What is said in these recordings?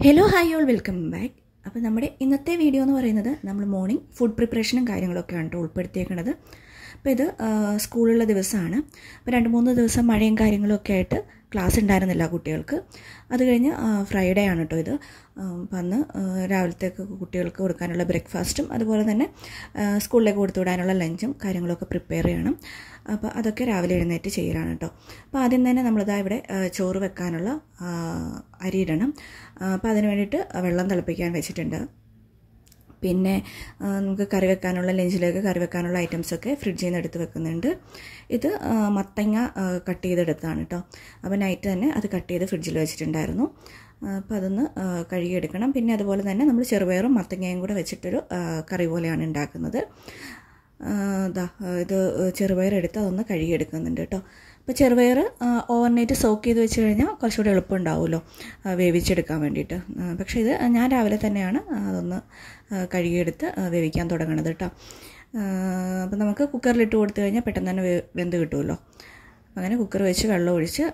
Hello hi all welcome back അപ്പോൾ നമ്മുടെ ഇന്നത്തെ വീഡിയോ എന്ന് പറയുന്നത് നമ്മൾ മോർണിംഗ് ഫുഡ് പ്രിപ്പറേഷനും കാര്യങ്ങളൊക്കെയാണ് കേട്ടോ ഉൾപ്പെടുത്തിയേക്കുന്നത് അപ്പോൾ ഇത് സ്കൂളുള്ള ദിവസമാണ്. അപ്പോൾ രണ്ട് മൂന്ന് ദിവസം മഴയും കാര്യങ്ങളൊക്കെ ആയിട്ട് ക്ലാസ് ഉണ്ടായിരുന്നില്ല കുട്ടികൾക്ക്. അത് കഴിഞ്ഞ് ഫ്രൈഡേ ആണ് കേട്ടോ ഇത്. വന്ന് രാവിലത്തേക്ക് കുട്ടികൾക്ക് കൊടുക്കാനുള്ള ബ്രേക്ക്ഫാസ്റ്റും അതുപോലെ തന്നെ സ്കൂളിലേക്ക് കൊടുത്തു വിടാനുള്ള ലഞ്ചും കാര്യങ്ങളൊക്കെ പ്രിപ്പയർ ചെയ്യണം. അപ്പോൾ അതൊക്കെ രാവിലെ എഴുന്നേറ്റ് ചെയ്യലാണ് കേട്ടോ അപ്പോൾ ആദ്യം തന്നെ നമ്മളിതാ ഇവിടെ ചോറ് വെക്കാനുള്ള അരിയിടണം അപ്പോൾ അതിന് വേണ്ടിയിട്ട് വെള്ളം തിളപ്പിക്കാൻ വെച്ചിട്ടുണ്ട്. പിന്നെ നമുക്ക് കറി വെക്കാനുള്ള ലഞ്ചിലേക്ക് കറി വെക്കാനുള്ള ഐറ്റംസൊക്കെ ഫ്രിഡ്ജിൽ നിന്ന് എടുത്ത് വെക്കുന്നുണ്ട്. ഇത് മത്തങ്ങ കട്ട് ചെയ്തെടുത്താണ് കേട്ടോ അപ്പോൾ നൈറ്റ് തന്നെ അത് കട്ട് ചെയ്ത് ഫ്രിഡ്ജിൽ വെച്ചിട്ടുണ്ടായിരുന്നു. അപ്പം അപ്പോൾ അതൊന്ന് കഴുകിയെടുക്കണം. പിന്നെ അതുപോലെ തന്നെ നമ്മൾ ചെറുപയറും മത്തങ്ങയും കൂടെ വെച്ചിട്ടൊരു കറി പോലെയാണ് ഉണ്ടാക്കുന്നത്. ദാ ഇത് ചെറുപയർ എടുത്ത് അതൊന്ന് കഴുകിയെടുക്കുന്നുണ്ട് കേട്ടോ. അപ്പോൾ ചെറുപയർ ഓവർനൈറ്റ് സോക്ക് ചെയ്ത് വെച്ച് കഴിഞ്ഞാൽ കുറച്ചുകൂടി എളുപ്പമുണ്ടാവുമല്ലോ വേവിച്ചെടുക്കാൻ വേണ്ടിയിട്ട്. പക്ഷേ ഇത് ഞാൻ രാവിലെ തന്നെയാണ് അതൊന്ന് കഴുകിയെടുത്ത് വേവിക്കാൻ തുടങ്ങണത് കേട്ടോ. അപ്പോൾ നമുക്ക് കുക്കറിലിട്ട് കൊടുത്തു കഴിഞ്ഞാൽ പെട്ടെന്ന് തന്നെ വെന്ത് കിട്ടുമല്ലോ. അങ്ങനെ കുക്കർ വെച്ച് വെള്ളം ഒഴിച്ച്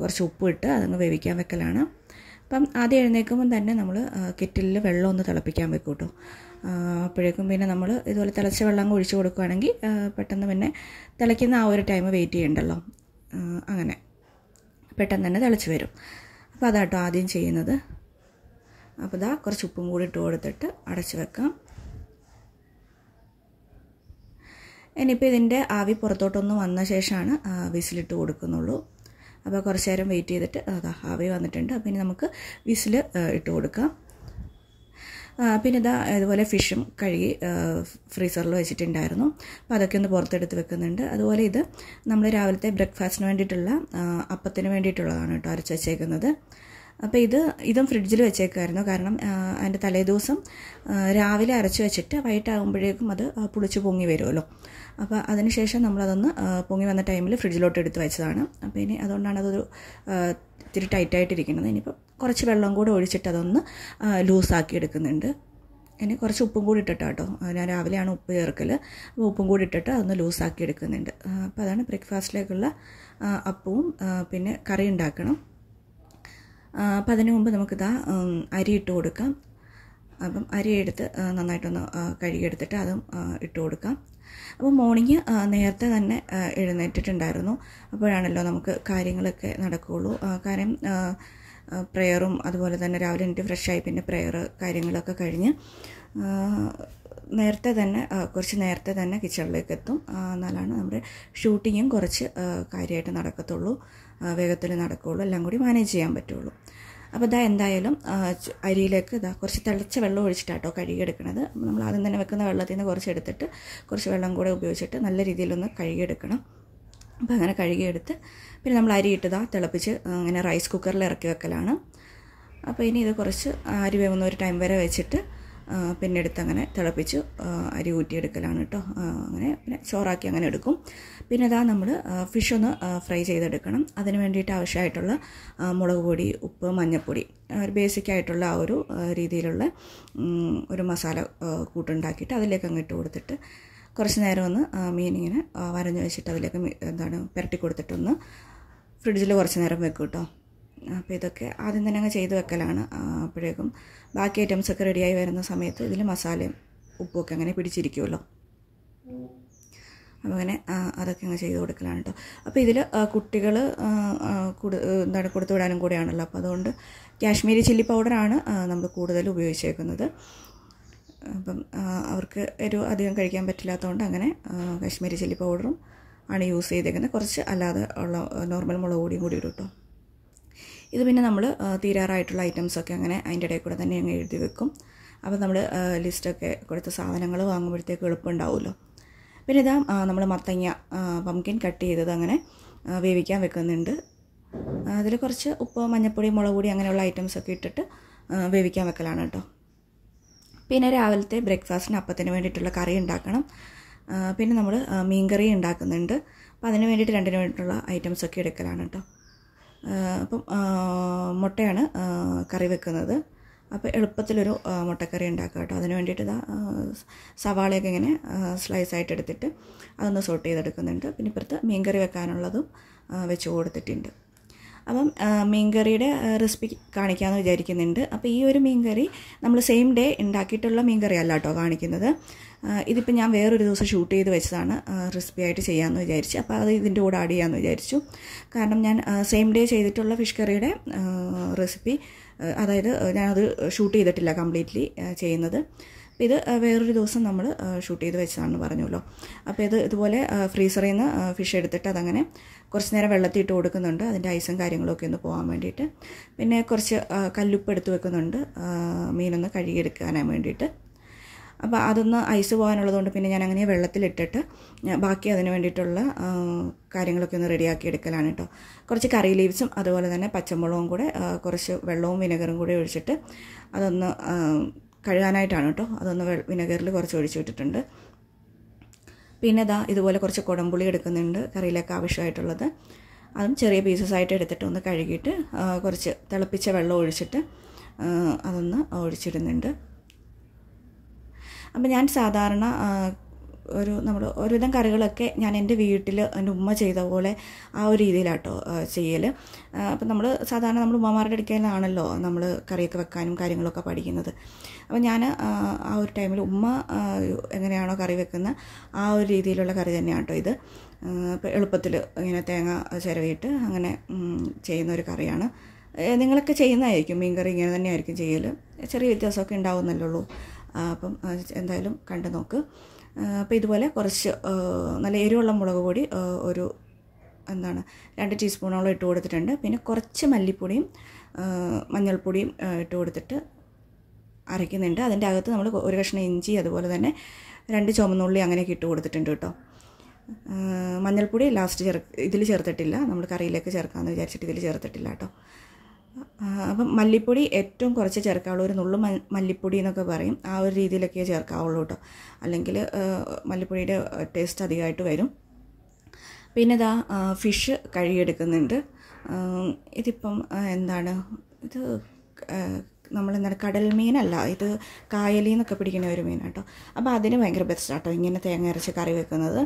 കുറച്ച് ഉപ്പ് ഇട്ട് അതങ്ങ് വേവിക്കാൻ വെക്കലാണ്. അപ്പം ആദ്യം എഴുന്നേൽക്കുമ്പം തന്നെ നമ്മൾ കെറ്റിലിൽ വെള്ളം ഒന്ന് തിളപ്പിക്കാൻ വെക്കും കേട്ടോ അപ്പോഴേക്കും പിന്നെ നമ്മൾ ഇതുപോലെ തിളച്ച വെള്ളം അങ്ങ് ഒഴിച്ചു കൊടുക്കുകയാണെങ്കിൽ പെട്ടെന്ന് പിന്നെ തിളയ്ക്കുന്ന ആ ഒരു ടൈം വെയിറ്റ് ചെയ്യണ്ടല്ലോ. അങ്ങനെ. പെട്ടെന്ന് തന്നെ തിളച്ച് വരും. അപ്പോൾ അതാട്ടോ ആദ്യം ചെയ്യുന്നത്. അപ്പോൾ ഇതാ കുറച്ച് ഉപ്പും കൂടി ഇട്ട് കൊടുത്തിട്ട് അടച്ച് വെക്കാം. ഇനിയിപ്പോൾ ഇതിന്റെ ആവി പുറത്തോട്ടൊന്ന് വന്ന ശേഷമാണ് വിസിലിട്ട് കൊടുക്കുന്നുള്ളൂ. അപ്പോൾ കുറച്ച് നേരം വെയിറ്റ് ചെയ്തിട്ട് അതാ ആവി വന്നിട്ടുണ്ട്. അപ്പോൾ ഇനി നമുക്ക് വിസിൽ ഇട്ട് കൊടുക്കാം. പിന്നെ ഇതാ ഇതുപോലെ ഫിഷും കഴുകി ഫ്രീസറിൽ വെച്ചിട്ടുണ്ടായിരുന്നു. അപ്പോൾ അതൊക്കെ ഒന്ന് പുറത്തെടുത്ത് വെക്കുന്നുണ്ട്. അതുപോലെ ഇത് നമ്മൾ രാവിലത്തെ ബ്രേക്ക്ഫാസ്റ്റിന് വേണ്ടിയിട്ടുള്ള അപ്പത്തിന് വേണ്ടിയിട്ടുള്ളതാണ് കേട്ടോ അരച്ച് വെച്ചേക്കുന്നത്. അപ്പോൾ ഇത് ഇതും ഫ്രിഡ്ജിൽ വെച്ചേക്കായിരുന്നു കാരണം അതിന്റെ തലേദിവസം രാവിലെ അരച്ച് വെച്ചിട്ട് വൈകിട്ടാകുമ്പോഴേക്കും അത് പുളിച്ച് പൊങ്ങി വരുമല്ലോ. അപ്പോൾ അതിനുശേഷം നമ്മളതൊന്ന് പൊങ്ങി വന്ന ടൈമിൽ ഫ്രിഡ്ജിലോട്ട് എടുത്ത് വെച്ചതാണ്. അപ്പോൾ ഇനി അതുകൊണ്ടാണ് അതൊരു ഇത്തിരി ടൈറ്റായിട്ടിരിക്കുന്നത്. ഇനിയിപ്പോൾ കുറച്ച് വെള്ളം കൂടെ ഒഴിച്ചിട്ട് അതൊന്ന് ലൂസാക്കി എടുക്കുന്നുണ്ട്. ഇനി കുറച്ച് ഉപ്പും കൂടി ഇട്ടിട്ട് കേട്ടോ. ഞാൻ രാവിലെയാണ് ഉപ്പ് ചേർക്കൽ അപ്പോൾ ഉപ്പും കൂടി ഇട്ടിട്ട് അതൊന്ന് ലൂസാക്കി എടുക്കുന്നുണ്ട്. അപ്പോൾ അതാണ് ബ്രേക്ക്ഫാസ്റ്റിലേക്കുള്ള അപ്പവും പിന്നെ കറി ഉണ്ടാക്കണം. അപ്പം അതിന് മുമ്പ് നമുക്കിതാ അരി ഇട്ട് കൊടുക്കാം. അപ്പം അരി എടുത്ത് നന്നായിട്ടൊന്ന് കഴുകിയെടുത്തിട്ട് അതും ഇട്ട് കൊടുക്കാം. അപ്പോൾ മോർണിംഗ് നേരത്തെ തന്നെ എഴുന്നേറ്റിട്ടുണ്ടായിരുന്നു. അപ്പോഴാണല്ലോ നമുക്ക് കാര്യങ്ങളൊക്കെ നടക്കുകയുള്ളൂ. കാര്യം പ്രെയറും അതുപോലെ തന്നെ രാവിലെ എനിക്ക് ഫ്രഷായി പിന്നെ പ്രെയർ കാര്യങ്ങളൊക്കെ കഴിഞ്ഞ് നേരത്തെ തന്നെ കുറച്ച് നേരത്തെ തന്നെ കിച്ചണിലേക്ക് എത്തും. എന്നാലാണ് നമ്മുടെ ഷൂട്ടിങ്ങും കുറച്ച് കാര്യമായിട്ട് നടക്കത്തുള്ളൂ. വേഗത്തിൽ നടക്കുകയുള്ളൂ. എല്ലാം കൂടി മാനേജ് ചെയ്യാൻ പറ്റുള്ളൂ. അപ്പോൾ ഇതാ എന്തായാലും അരിയിലേക്ക് ഇതാ കുറച്ച് തിളച്ച വെള്ളം ഒഴിച്ചിട്ടാട്ടോ കഴുകിയെടുക്കണത്. നമ്മൾ ആദ്യം തന്നെ വെക്കുന്ന വെള്ളത്തിൽ നിന്ന് കുറച്ച് എടുത്തിട്ട് കുറച്ച് വെള്ളം കൂടെ ഉപയോഗിച്ചിട്ട് നല്ല രീതിയിലൊന്ന് കഴുകിയെടുക്കണം. അപ്പോൾ അങ്ങനെ കഴുകിയെടുത്ത് പിന്നെ നമ്മൾ അരി ഇട്ടതാ തിളപ്പിച്ച് അങ്ങനെ റൈസ് കുക്കറിൽ ഇറക്കി വെക്കലാണ്. അപ്പോൾ ഇനി ഇത് കുറച്ച് അരി വേവുന്ന ഒരു ടൈം വരെ വെച്ചിട്ട് പിന്നെ എടുത്ത് അങ്ങനെ തിളപ്പിച്ച് അരി ഊറ്റിയെടുക്കലാണ് കേട്ടോ അങ്ങനെ പിന്നെ ചോറാക്കി അങ്ങനെ എടുക്കും. പിന്നെ ഇതാ നമ്മൾ ഫിഷ് ഒന്ന് ഫ്രൈ ചെയ്തെടുക്കണം. അതിന് വേണ്ടിയിട്ട് ആവശ്യമായിട്ടുള്ള മുളക് പൊടി ഉപ്പ് മഞ്ഞൾപ്പൊടി ഒരു ബേസിക് ആയിട്ടുള്ള ആ ഒരു രീതിയിലുള്ള ഒരു മസാല കൂട്ടുണ്ടാക്കിയിട്ട് അതിലേക്ക് അങ്ങ് ഇട്ട് കൊടുത്തിട്ട് കുറച്ച് നേരം ഒന്ന് മീൻ ഇങ്ങനെ വരഞ്ഞു വെച്ചിട്ട് അതിലേക്ക് എന്താണ് പുരട്ടി കൊടുത്തിട്ടൊന്ന് ഫ്രിഡ്ജിൽ കുറച്ച് നേരം വെക്കും കേട്ടോ അപ്പോൾ ഇതൊക്കെ ആദ്യം തന്നെ അങ്ങ് ചെയ്ത് വെക്കലാണ്. അപ്പോഴേക്കും ബാക്കി ഐറ്റംസൊക്കെ റെഡിയായി വരുന്ന സമയത്ത് ഇതിൽ മസാലയും ഉപ്പുമൊക്കെ അങ്ങനെ പിടിച്ചിരിക്കുമല്ലോ അപ്പോൾ അങ്ങനെ അതൊക്കെ അങ്ങ് ചെയ്ത് കൊടുക്കലാണ് കേട്ടോ അപ്പോൾ ഇതിൽ കുട്ടികൾ എന്താണ് കൊടുത്തു വിടാനും കൂടെയാണല്ലോ. അപ്പോൾ അതുകൊണ്ട് കാശ്മീരി ചില്ലി പൗഡറാണ് നമ്മൾ കൂടുതൽ ഉപയോഗിച്ചേക്കുന്നത്. അപ്പം അവർക്ക് എരിവ് അധികം കഴിക്കാൻ പറ്റില്ലാത്തതുകൊണ്ട് അങ്ങനെ കാശ്മീരി ചില്ലി പൗഡറും ആണ് യൂസ് ചെയ്തേക്കുന്നത്. കുറച്ച് അല്ലാതെ ഉള്ള നോർമൽ മുളക് പൊടിയും കൂടി ഇടും കേട്ടോ ഇത് പിന്നെ നമ്മൾ തീരാറായിട്ടുള്ള ഐറ്റംസൊക്കെ അങ്ങനെ അതിന്റെ ഇടയിൽ കൂടെ തന്നെ അങ്ങ് എഴുതി വെക്കും. അപ്പോൾ നമ്മൾ ലിസ്റ്റൊക്കെ കൊടുത്ത സാധനങ്ങൾ വാങ്ങുമ്പോഴത്തേക്ക് എളുപ്പമുണ്ടാവുമല്ലോ. പിന്നെ ഇതാ നമ്മൾ മത്തങ്ങ പംകിൻ കട്ട് ചെയ്തത് അങ്ങനെ വേവിക്കാൻ വെക്കുന്നുണ്ട്. അതിൽ കുറച്ച് ഉപ്പ് മഞ്ഞൾപ്പൊടി മുളക് പൊടി അങ്ങനെയുള്ള ഐറ്റംസൊക്കെ ഇട്ടിട്ട് വേവിക്കാൻ വെക്കലാണ് കേട്ടോ. പിന്നെ രാവിലത്തെ ബ്രേക്ക്ഫാസ്റ്റിന് അപ്പത്തിന് വേണ്ടിയിട്ടുള്ള കറി ഉണ്ടാക്കണം. പിന്നെ നമ്മൾ മീൻ കറി ഉണ്ടാക്കുന്നുണ്ട്. അപ്പോൾ അതിന് വേണ്ടിയിട്ട് രണ്ടിന് വേണ്ടിയിട്ടുള്ള ഐറ്റംസൊക്കെ എടുക്കലാണ് കേട്ടോ. അപ്പം മുട്ടയാണ് കറി വെക്കുന്നത്. അപ്പോൾ എളുപ്പത്തിലൊരു മുട്ടക്കറി ഉണ്ടാക്കുക കേട്ടോ. അതിന് വേണ്ടിയിട്ട് ഇതാ സവാളയൊക്കെ ഇങ്ങനെ സ്ലൈസ് ആയിട്ട് എടുത്തിട്ട് അതൊന്ന് സോട്ട് ചെയ്തെടുക്കുന്നുണ്ട്. പിന്നെ ഇപ്പുറത്ത് മീൻ കറി വെക്കാനുള്ളതും വെച്ച് കൊടുത്തിട്ടുണ്ട്. അപ്പം മീൻകറിയുടെ റെസിപ്പി കാണിക്കാമെന്ന് വിചാരിക്കുന്നുണ്ട്. അപ്പോൾ ഈ ഒരു മീൻകറി നമ്മൾ സെയിം ഡേ ഉണ്ടാക്കിയിട്ടുള്ള മീൻകറി അല്ല കേട്ടോ കാണിക്കുന്നത്. ഇതിപ്പോൾ ഞാൻ വേറൊരു ദിവസം ഷൂട്ട് ചെയ്ത് വെച്ചതാണ് റെസിപ്പി ആയിട്ട് ചെയ്യാമെന്ന് വിചാരിച്ചു. അപ്പോൾ അത് ഇതിന്റെ കൂടെ ആഡ് ചെയ്യാമെന്ന് വിചാരിച്ചു. കാരണം ഞാൻ സെയിം ഡേ ചെയ്തിട്ടുള്ള ഫിഷ് കറിയുടെ റെസിപ്പി അതായത് ഞാനത് ഷൂട്ട് ചെയ്തിട്ടില്ല കംപ്ലീറ്റ്ലി ചെയ്യുന്നത്. അപ്പോൾ ഇത് വേറൊരു ദിവസം നമ്മൾ ഷൂട്ട് ചെയ്ത് വെച്ചതാണെന്ന് പറഞ്ഞല്ലോ. അപ്പോൾ ഇത് ഇതുപോലെ ഫ്രീസറിൽ നിന്ന് ഫിഷ് എടുത്തിട്ട് അതങ്ങനെ കുറച്ച് നേരം വെള്ളത്തിൽ ഇട്ട് കൊടുക്കുന്നുണ്ട്. അതിന്റെ ഐസും കാര്യങ്ങളൊക്കെ ഒന്ന് പോകാൻ വേണ്ടിയിട്ട്. പിന്നെ കുറച്ച് കല്ലുപ്പ് എടുത്ത് വെക്കുന്നുണ്ട്. മീനൊന്ന് കഴുകിയെടുക്കാനാൻ വേണ്ടിയിട്ട്. അപ്പോൾ അതൊന്ന് ഐസ് പോകാനുള്ളതുകൊണ്ട് പിന്നെ ഞാൻ അങ്ങനെ വെള്ളത്തിലിട്ടിട്ട് ബാക്കി അതിന് വേണ്ടിയിട്ടുള്ള കാര്യങ്ങളൊക്കെ ഒന്ന് റെഡിയാക്കി എടുക്കലാണ് കേട്ടോ. കുറച്ച് കറി ലീവ്സും അതുപോലെ തന്നെ പച്ചമുളകും കൂടെ കുറച്ച് വെള്ളവും വിനെഗറും കൂടെ ഒഴിച്ചിട്ട് അതൊന്ന് കഴുകാനായിട്ടാണ് കേട്ടോ. അതൊന്ന് വിനെഗറിൽ കുറച്ച് ഒഴിച്ചു വിട്ടിട്ടുണ്ട്. പിന്നെ ഇതാ ഇതുപോലെ കുറച്ച് കുടംപുളി എടുക്കുന്നുണ്ട് കറിയിലേക്ക് ആവശ്യമായിട്ടുള്ളത്. അതും ചെറിയ പീസസ് ആയിട്ട് എടുത്തിട്ട് ഒന്ന് കഴുകിയിട്ട് കുറച്ച് തിളപ്പിച്ച വെള്ളം ഒഴിച്ചിട്ട് അതൊന്ന് ഒഴിച്ചിടുന്നുണ്ട്. അപ്പം ഞാൻ സാധാരണ ഒരു നമ്മൾ ഒരുവിധം കറികളൊക്കെ ഞാൻ എന്റെ വീട്ടിൽ എന്റെ ഉമ്മ ചെയ്ത പോലെ ആ ഒരു രീതിയിലാട്ടോ ചെയ്യൽ അപ്പം നമ്മൾ സാധാരണ നമ്മൾ ഉമ്മമാരുടെ അടുക്കലാണല്ലോ നമ്മൾ കറിയൊക്കെ വെക്കാനും കാര്യങ്ങളൊക്കെ പഠിക്കുന്നത്. അപ്പം ഞാൻ ആ ഒരു ടൈമിൽ ഉമ്മ എങ്ങനെയാണോ കറി വെക്കുന്ന ആ ഒരു രീതിയിലുള്ള കറി തന്നെയാണ് കേട്ടോ ഇത് എളുപ്പത്തിൽ ഇങ്ങനെ തേങ്ങ ചിരവിയിട്ട് അങ്ങനെ ചെയ്യുന്ന ഒരു കറിയാണ്. നിങ്ങളൊക്കെ ചെയ്യുന്നതായിരിക്കും മീൻ കറി ഇങ്ങനെ തന്നെയായിരിക്കും ചെയ്യൽ ചെറിയ വ്യത്യാസമൊക്കെ ഉണ്ടാവുന്നല്ലേ ഉള്ളൂ. അപ്പം എന്തായാലും കണ്ടു നോക്ക്. അപ്പോൾ ഇതുപോലെ കുറച്ച് നല്ല എരിവുള്ള മുളക് പൊടി ഒരു എന്താണ് രണ്ട് ടീസ്പൂണോളം ഇട്ട് കൊടുത്തിട്ടുണ്ട്. പിന്നെ കുറച്ച് മല്ലിപ്പൊടിയും മഞ്ഞൾപ്പൊടിയും ഇട്ട് കൊടുത്തിട്ട് അരയ്ക്കുന്നുണ്ട്. അതിന്റെ അകത്ത് നമ്മൾ ഒരു കഷ്ണം ഇഞ്ചി അതുപോലെ തന്നെ രണ്ട് ചുമന്നുള്ളി അങ്ങനെയൊക്കെ ഇട്ട് കൊടുത്തിട്ടുണ്ട് കേട്ടോ. മഞ്ഞൾപ്പൊടി ലാസ്റ്റ് ചേർ ഇതിൽ ചേർത്തിട്ടില്ല. നമ്മൾ കറിയിലേക്ക് ചേർക്കാമെന്ന് വിചാരിച്ചിട്ട് ഇതിൽ ചേർത്തിട്ടില്ല കേട്ടോ. അപ്പം മല്ലിപ്പൊടി ഏറ്റവും കുറച്ച് ചേർക്കാവുള്ളൂ. ഒരു നുള്ളു മല്ലിപ്പൊടി എന്നൊക്കെ പറയും. ആ ഒരു രീതിയിലൊക്കെ ചേർക്കാവുള്ളൂ കേട്ടോ അല്ലെങ്കിൽ മല്ലിപ്പൊടിയുടെ ടേസ്റ്റ് അധികമായിട്ട് വരും. പിന്നെ ഇതാ ഫിഷ് കഴുകിയെടുക്കുന്നുണ്ട്. ഇതിപ്പം എന്താണ്? ഇത് നമ്മൾ നമ്മളെന്താണ്? കടൽ മീനല്ല ഇത് കായലിൽ നിന്നൊക്കെ പിടിക്കുന്ന ഒരു മീനാട്ടോ അപ്പോൾ അതിന് ഭയങ്കര ബെസ്റ്റ് ആട്ടോ ഇങ്ങനെ തേങ്ങ അരച്ച് കറി വെക്കുന്നത്.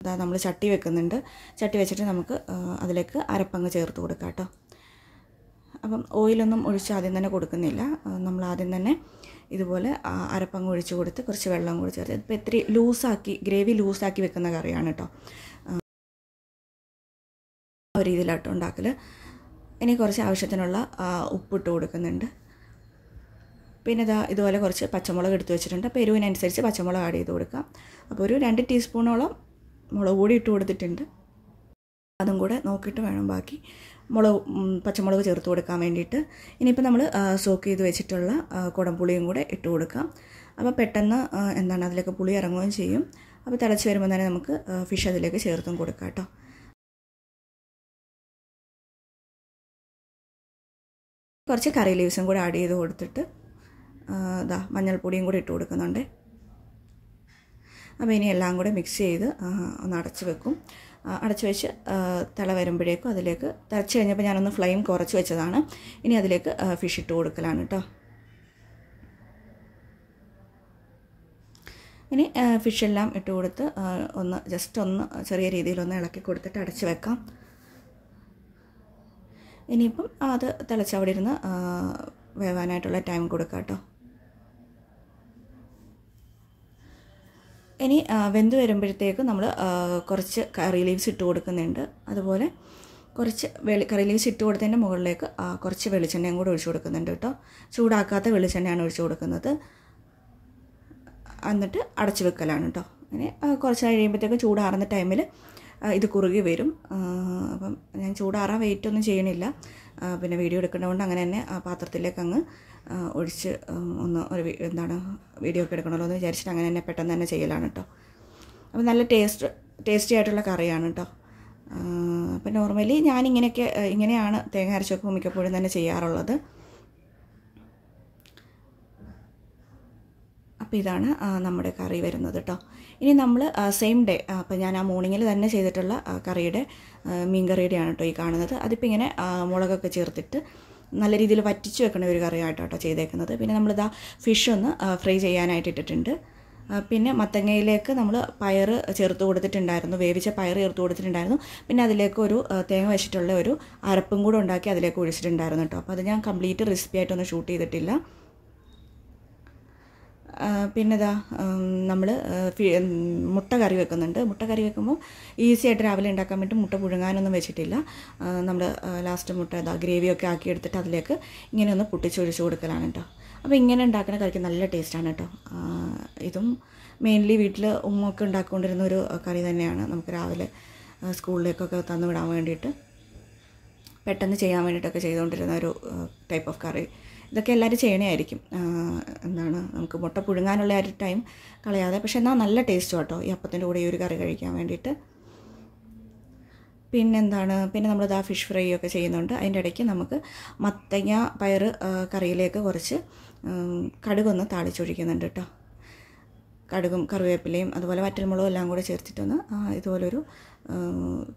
അതാ നമ്മൾ ചട്ടി വെക്കുന്നുണ്ട്. ചട്ടി വെച്ചിട്ട് നമുക്ക് അതിലേക്ക് അരപ്പങ്ങ് ചേർത്ത് കൊടുക്കാം കേട്ടോ. അപ്പം ഓയിലൊന്നും ഒഴിച്ച് ആദ്യം തന്നെ കൊടുക്കുന്നില്ല. നമ്മൾ ആദ്യം തന്നെ ഇതുപോലെ അരപ്പങ്ങ് ഒഴിച്ച് കൊടുത്ത് കുറച്ച് വെള്ളം കൂടി ചേർത്ത്. ഇപ്പോൾ ഇത്തിരി ലൂസാക്കി ഗ്രേവി ലൂസാക്കി വെക്കുന്ന കറിയാണ് കേട്ടോ. ആ രീതിയിലാട്ടോ ഉണ്ടാക്കൽ ഇനി കുറച്ച് ആവശ്യത്തിനുള്ള ഉപ്പിട്ട് കൊടുക്കുന്നുണ്ട്. പിന്നെ ഇതാ ഇതുപോലെ കുറച്ച് പച്ചമുളക് എടുത്തു വെച്ചിട്ടുണ്ട്. അപ്പോൾ എരിവിനനുസരിച്ച് പച്ചമുളക് ആഡ് ചെയ്ത് കൊടുക്കാം. അപ്പോൾ ഒരു രണ്ട് ടീസ്പൂണോളം മുളക് പൊടി ഇട്ട് കൊടുത്തിട്ടുണ്ട്. അതും കൂടെ നോക്കിയിട്ട് വേണം ബാക്കി. മുളക് പച്ചമുളക് ചേർത്ത് കൊടുക്കാൻ വേണ്ടിയിട്ട്. ഇനിയിപ്പോൾ നമ്മൾ സോക്ക് ചെയ്ത് വെച്ചിട്ടുള്ള കുടംപുളിയും കൂടെ ഇട്ട് കൊടുക്കാം. അപ്പോൾ പെട്ടെന്ന് എന്താണ് അതിലേക്ക് പുളി ഇറങ്ങുകയും ചെയ്യും. അപ്പോൾ തിളച്ച് വരുമ്പോൾ തന്നെ നമുക്ക് ഫിഷ് അതിലേക്ക് ചേർത്തും കൊടുക്കാം കേട്ടോ. കുറച്ച് കറി ലീവ്സും കൂടെ ആഡ് ചെയ്ത് കൊടുത്തിട്ട് ഇതാ മഞ്ഞൾപ്പൊടിയും കൂടി ഇട്ട് കൊടുക്കുന്നുണ്ട്. അപ്പോൾ ഇനി എല്ലാം കൂടെ മിക്സ് ചെയ്ത് ഒന്ന് അടച്ച് വെക്കും. അടച്ച് വെച്ച് തിള വരുമ്പോഴേക്കും അതിലേക്ക് തിളച്ച് കഴിഞ്ഞപ്പോൾ ഞാനൊന്ന് ഫ്ലെയിം കുറച്ച് വെച്ചതാണ്. ഇനി അതിലേക്ക് ഫിഷ് ഇട്ട് കൊടുക്കലാണ് കേട്ടോ ഇനി ഫിഷെല്ലാം ഇട്ട് കൊടുത്ത് ഒന്ന് ജസ്റ്റ് ഒന്ന് ചെറിയ രീതിയിലൊന്ന് ഇളക്കി കൊടുത്തിട്ട് അടച്ച് വെക്കാം. ഇനിയിപ്പം അത് തിളച്ചവിടെ ഇരുന്ന് വേവാനായിട്ടുള്ള ടൈം കൊടുക്കാം കേട്ടോ ഇനി വെന്ത് വരുമ്പോഴത്തേക്ക് നമ്മൾ കുറച്ച് കറി ലീവ്സ് ഇട്ട് കൊടുക്കുന്നുണ്ട്. അതുപോലെ കുറച്ച് വെളി കറി ലീവ്സ് ഇട്ട് കൊടുത്തതിന്റെ മുകളിലേക്ക് കുറച്ച് വെളിച്ചെണ്ണയും കൂടെ ഒഴിച്ചു കൊടുക്കുന്നുണ്ട് കേട്ടോ. ചൂടാക്കാത്ത വെളിച്ചെണ്ണയാണ് ഒഴിച്ചു കൊടുക്കുന്നത്. എന്നിട്ട് അടച്ചു വെക്കലാണ് കേട്ടോ. ഇനി കുറച്ച് കഴിയുമ്പോഴത്തേക്കും ചൂടാറുന്ന ടൈമിൽ ഇത് കുറുകി വരും. അപ്പം ഞാൻ ചൂടാറാൻ വെയിറ്റ് ഒന്നും ചെയ്യണില്ല. പിന്നെ വീഡിയോ എടുക്കേണ്ടതുകൊണ്ട് അങ്ങനെ തന്നെ ആ പാത്രത്തിലേക്ക് അങ്ങ് ഒഴിച്ച് ഒന്ന് ഒരു എന്താണ് വീഡിയോ ഒക്കെ എടുക്കണമല്ലോ എന്ന് വിചാരിച്ചിട്ട് അങ്ങനെ തന്നെ പെട്ടെന്ന് തന്നെ ചെയ്യലാണ് കേട്ടോ അപ്പോൾ നല്ല ടേസ്റ്റ് ടേസ്റ്റി ആയിട്ടുള്ള കറിയാണ് കേട്ടോ അപ്പോൾ നോർമലി ഞാനിങ്ങനെയൊക്കെ ഇങ്ങനെയാണ് തേങ്ങ അരച്ചൊക്കെ മിക്കപ്പോഴും തന്നെ ചെയ്യാറുള്ളത്. അപ്പോൾ ഇതാണ് നമ്മുടെ കറി വരുന്നത് കേട്ടോ ഇനി നമ്മൾ സെയിം ഡേ അപ്പോൾ ഞാൻ ആ മോർണിംഗിൽ തന്നെ ചെയ്തിട്ടുള്ള കറിയുടെ മീൻ കറിയുടെയാണ് കേട്ടോ ഈ കാണുന്നത്. അതിപ്പോൾ ഇങ്ങനെ മുളകൊക്കെ ചേർത്തിട്ട് നല്ല രീതിയിൽ വറ്റിച്ച് വെക്കുന്ന ഒരു കറിയായിട്ടോ കേട്ടോ ചെയ്തേക്കുന്നത്. പിന്നെ നമ്മളിതാ ഫിഷ് ഒന്ന് ഫ്രൈ ചെയ്യാനായിട്ട് ഇട്ടിട്ടുണ്ട്. പിന്നെ മത്തങ്ങയിലേക്ക് നമ്മൾ പയർ ചേർത്ത് കൊടുത്തിട്ടുണ്ടായിരുന്നു. വേവിച്ച പയർ ചേർത്ത് കൊടുത്തിട്ടുണ്ടായിരുന്നു. പിന്നെ അതിലേക്ക് ഒരു തേങ്ങ വെച്ചിട്ടുള്ള ഒരു അരപ്പും കൂടെ ഉണ്ടാക്കി അതിലേക്ക് ഒഴിച്ചിട്ടുണ്ടായിരുന്നു കേട്ടോ അപ്പോൾ അത് ഞാൻ കംപ്ലീറ്റ് റെസിപ്പി ആയിട്ടൊന്നും ഷൂട്ട് ചെയ്തിട്ടില്ല. പിന്നെതാ നമ്മൾ മുട്ട കറി വെക്കുന്നുണ്ട്. മുട്ട കറി വെക്കുമ്പോൾ ഈസി ആയിട്ട് രാവിലെ ഉണ്ടാക്കാൻ വേണ്ടി മുട്ട പുഴുങ്ങാനൊന്നും വെച്ചിട്ടില്ല. നമ്മൾ ലാസ്റ്റ് മുട്ട ഇതാ ഗ്രേവിയൊക്കെ ആക്കി എടുത്തിട്ട് അതിലേക്ക് ഇങ്ങനെ ഒന്ന് പൊട്ടിച്ചൊഴിച്ച് കൊടുക്കലാണ് കേട്ടോ അപ്പോൾ ഇങ്ങനെ ഉണ്ടാക്കുന്ന കറിക്ക് നല്ല ടേസ്റ്റാണ് കേട്ടോ ഇതും മെയിൻലി വീട്ടിൽ ഉമ്മൊക്കെ ഉണ്ടാക്കിക്കൊണ്ടിരുന്ന ഒരു കറി തന്നെയാണ്. നമുക്ക് രാവിലെ സ്കൂളിലേക്കൊക്കെ തന്നു വിടാൻ വേണ്ടിയിട്ട് പെട്ടെന്ന് ചെയ്യാൻ വേണ്ടിയിട്ടൊക്കെ ചെയ്തുകൊണ്ടിരുന്ന ഒരു ടൈപ്പ് ഓഫ് കറി. ഇതൊക്കെ എല്ലാവരും ചെയ്യണമായിരിക്കും ആ, എന്താണ് നമുക്ക് മുട്ട പുഴുങ്ങാനുള്ള ആ ഒരു ടൈം കളയാതെ. പക്ഷെ എന്നാൽ നല്ല ടേസ്റ്റ് കേട്ടോ ഈ അപ്പത്തിന്റെ കൂടെ ഈ ഒരു കറി കഴിക്കാൻ വേണ്ടിയിട്ട്. പിന്നെന്താണ് പിന്നെ നമ്മൾ ഇതാ ഫിഷ് ഫ്രൈ ഒക്കെ ചെയ്യുന്നുണ്ട്. അതിന്റെ ഇടയ്ക്ക് നമുക്ക് മത്തങ്ങ പയർ കറിയിലേക്ക് കുറച്ച് കടുകൊന്ന് താളിച്ചൊഴിക്കുന്നുണ്ട് കേട്ടോ കടുകും കറിവേപ്പിലയും അതുപോലെ വറ്റൽമുളകും എല്ലാം കൂടെ ചേർത്തിട്ടൊന്ന് ആ, ഇതുപോലൊരു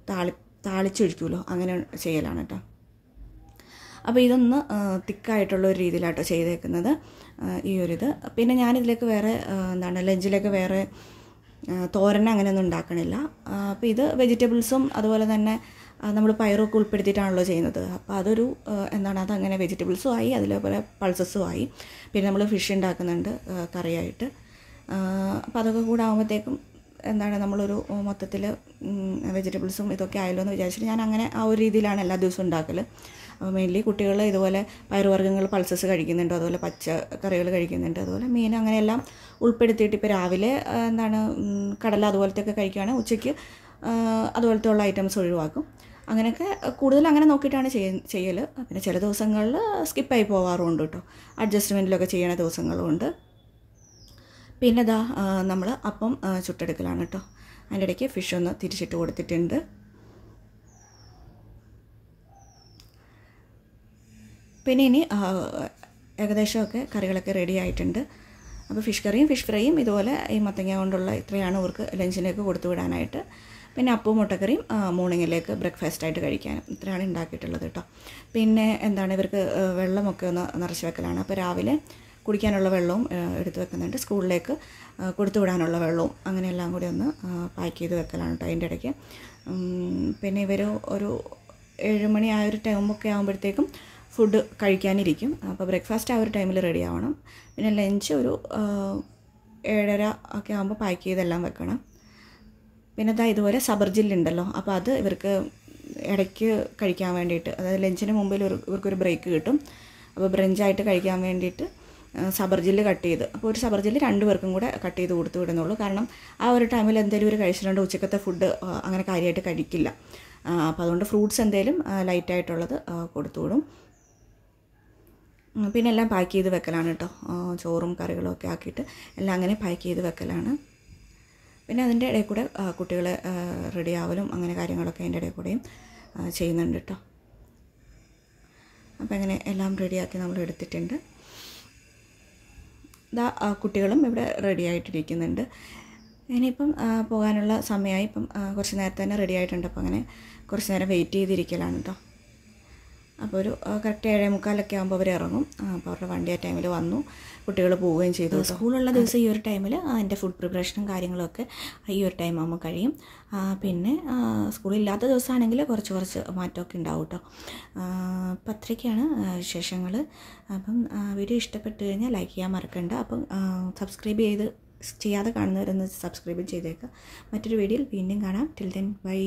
താളി താളിച്ചൊഴിക്കുമല്ലോ. അങ്ങനെ ചെയ്യലാണ് കേട്ടോ അപ്പോൾ ഇതൊന്ന് തിക്കായിട്ടുള്ള ഒരു രീതിയിലാട്ടോ ചെയ്തേക്കുന്നത്. ഈ ഒരു ഇത്. പിന്നെ ഞാനിതിലേക്ക് വേറെ എന്താണ് ലഞ്ചിലേക്ക് വേറെ തോരൻ അങ്ങനെയൊന്നും ഉണ്ടാക്കണില്ല. അപ്പോൾ ഇത് വെജിറ്റബിൾസും അതുപോലെ തന്നെ നമ്മൾ പയറൊക്കെ ഉൾപ്പെടുത്തിയിട്ടാണല്ലോ ചെയ്യുന്നത്. അപ്പോൾ അതൊരു എന്താണ് അതങ്ങനെ വെജിറ്റബിൾസും ആയി അതിലേപോലെ പൾസസും ആയി. പിന്നെ നമ്മൾ ഫിഷ് ഉണ്ടാക്കുന്നുണ്ട് കറിയായിട്ട്. അപ്പോൾ അതൊക്കെ കൂടെ ആകുമ്പോഴത്തേക്കും എന്താണ് നമ്മളൊരു മൊത്തത്തിൽ വെജിറ്റബിൾസും ഇതൊക്കെ ആയല്ലോ എന്ന് വിചാരിച്ചിട്ട് ഞാൻ അങ്ങനെ ആ ഒരു രീതിയിലാണ് എല്ലാ ദിവസവും ഉണ്ടാക്കൽ മെയിൻലി കുട്ടികൾ ഇതുപോലെ പയറുവർഗങ്ങൾ പൾസസ് കഴിക്കുന്നുണ്ട്. അതുപോലെ പച്ചക്കറികൾ കഴിക്കുന്നുണ്ട്. അതുപോലെ മീൻ അങ്ങനെയെല്ലാം ഉൾപ്പെടുത്തിയിട്ട് ഇപ്പോൾ രാവിലെ എന്താണ് കടല അതുപോലത്തെ ഒക്കെ കഴിക്കുകയാണെങ്കിൽ ഉച്ചയ്ക്ക് അതുപോലത്തെ ഉള്ള ഐറ്റംസ് ഒഴിവാക്കും. അങ്ങനെയൊക്കെ കൂടുതൽ അങ്ങനെ നോക്കിയിട്ടാണ് ചെയ്യ ചെയ്യൽ പിന്നെ ചില ദിവസങ്ങളിൽ സ്കിപ്പായി പോകാറുണ്ട് കേട്ടോ. അഡ്ജസ്റ്റ്മെന്റിലൊക്കെ ചെയ്യണ ദിവസങ്ങളും ഉണ്ട് പിന്നെ ഇതാ നമ്മൾ അപ്പം ചുട്ടെടുക്കലാണ് കേട്ടോ. അതിന്റെ ഇടയ്ക്ക് ഫിഷ് ഒന്ന് തിരിച്ചിട്ട് കൊടുത്തിട്ടുണ്ട്. പിന്നെ ഇനി ഏകദേശമൊക്കെ കറികളൊക്കെ റെഡി ആയിട്ടുണ്ട്. അപ്പോൾ ഫിഷ് കറിയും ഫിഷ് ഫ്രൈയും ഇതുപോലെ ഈ മത്തങ്ങ കൊണ്ടുള്ള ഇത്രയാണ് ഇവർക്ക് ലഞ്ചിലേക്ക് കൊടുത്തു വിടാനായിട്ട്. പിന്നെ അപ്പവും മുട്ടക്കറിയും മോർണിംഗിലേക്ക് ബ്രേക്ക്ഫാസ്റ്റായിട്ട് കഴിക്കാനും ഇത്രയാണ് ഉണ്ടാക്കിയിട്ടുള്ളത് കേട്ടോ പിന്നെ എന്താണ് ഇവർക്ക് വെള്ളമൊക്കെ ഒന്ന് നിറച്ച് വെക്കലാണ്. അപ്പോൾ രാവിലെ കുടിക്കാനുള്ള വെള്ളവും എടുത്തു വെക്കുന്നുണ്ട്. സ്കൂളിലേക്ക് കൊടുത്തു വിടാനുള്ള വെള്ളവും അങ്ങനെയെല്ലാം കൂടി ഒന്ന് പാക്ക് ചെയ്ത് വെക്കലാണ് കേട്ടോ അതിന്റെ ഇടയ്ക്ക്. പിന്നെ ഇവർ ഒരു ഏഴുമണി ആ ഒരു ടൈമൊക്കെ ആകുമ്പോഴത്തേക്കും ഫുഡ് കഴിക്കാനിരിക്കും. അപ്പോൾ ബ്രേക്ക്ഫാസ്റ്റ് ആ ഒരു ടൈമിൽ റെഡി ആവണം. പിന്നെ ലഞ്ച് ഒരു ഏഴര ഒക്കെ ആകുമ്പോൾ പാക്ക് ചെയ്തെല്ലാം വെക്കണം. പിന്നെ ഇതാ ഇതുപോലെ സബർജില്ലുണ്ടല്ലോ അപ്പോൾ അത് ഇവർക്ക് ഇടയ്ക്ക് കഴിക്കാൻ വേണ്ടിയിട്ട് അതായത് ലഞ്ചിന് മുമ്പിൽ ഒരു ഇവർക്കൊരു ബ്രേക്ക് കിട്ടും. അപ്പോൾ ബ്രഞ്ചായിട്ട് കഴിക്കാൻ വേണ്ടിയിട്ട് സബർജില്ല് കട്ട് ചെയ്ത്. അപ്പോൾ ഒരു സബർജില്ല് രണ്ടു പേർക്കും കൂടെ കട്ട് ചെയ്ത് കൊടുത്തു വിടുന്നുള്ളൂ. കാരണം ആ ഒരു ടൈമിൽ എന്തെങ്കിലും ഒരു കഴിച്ചിട്ടുണ്ട് ഉച്ചക്കത്തെ ഫുഡ് അങ്ങനെ കാര്യമായിട്ട് കഴിക്കില്ല. അപ്പോൾ അതുകൊണ്ട് ഫ്രൂട്ട്സ് എന്തെങ്കിലും ലൈറ്റായിട്ടുള്ളത് കൊടുത്തു വിടും. പിന്നെ എല്ലാം പാക്ക് ചെയ്ത് വെക്കലാണ് കേട്ടോ ചോറും കറികളും ഒക്കെ ആക്കിയിട്ട് എല്ലാം അങ്ങനെ പാക്ക് ചെയ്ത് വെക്കലാണ്. പിന്നെ അതിന്റെ ഇടയിൽ കൂടെ കുട്ടികൾ റെഡി ആവലും അങ്ങനെ കാര്യങ്ങളൊക്കെ അതിന്റെ ഇടയിൽ കൂടെയും ചെയ്യുന്നുണ്ട് കേട്ടോ അപ്പം അങ്ങനെ എല്ലാം റെഡിയാക്കി നമ്മൾ എടുത്തിട്ടുണ്ട്. ഇതാ കുട്ടികളും ഇവിടെ റെഡി ആയിട്ടിരിക്കുന്നുണ്ട്. ഇനിയിപ്പം പോകാനുള്ള സമയമായി. ഇപ്പം കുറച്ച് നേരത്തെ തന്നെ റെഡി ആയിട്ടുണ്ട്. അപ്പോൾ അങ്ങനെ കുറച്ച് നേരം വെയിറ്റ് ചെയ്തിരിക്കലാണ് കേട്ടോ അപ്പോൾ ഒരു കറക്റ്റ് ഏഴേ മുക്കാലൊക്കെ ആകുമ്പോൾ അവർ ഇറങ്ങും. അപ്പോൾ അവരുടെ വണ്ടി ആ ടൈമിൽ വന്നു. കുട്ടികൾ പോവുകയും ചെയ്തു സ്കൂളുള്ള ദിവസം ഈ ഒരു ടൈമിൽ അതിന്റെ ഫുഡ് പ്രിപ്പറേഷനും കാര്യങ്ങളൊക്കെ ഈ ഒരു ടൈം ആകുമ്പോൾ കഴിയും. പിന്നെ സ്കൂളില്ലാത്ത ദിവസമാണെങ്കിൽ കുറച്ച് കുറച്ച് മാറ്റമൊക്കെ ഉണ്ടാവും കേട്ടോ. അപ്പം അത്രയ്ക്കാണ് വിശേഷങ്ങൾ. അപ്പം വീഡിയോ ഇഷ്ടപ്പെട്ട് കഴിഞ്ഞാൽ ലൈക്ക് ചെയ്യാൻ മറക്കണ്ട. അപ്പം സബ്സ്ക്രൈബ് ചെയ്ത് ചെയ്യാതെ കാണുന്നവരൊന്ന് സബ്സ്ക്രൈബ് ചെയ്തേക്കുക. മറ്റൊരു വീഡിയോയിൽ വീണ്ടും കാണാം. Till then bye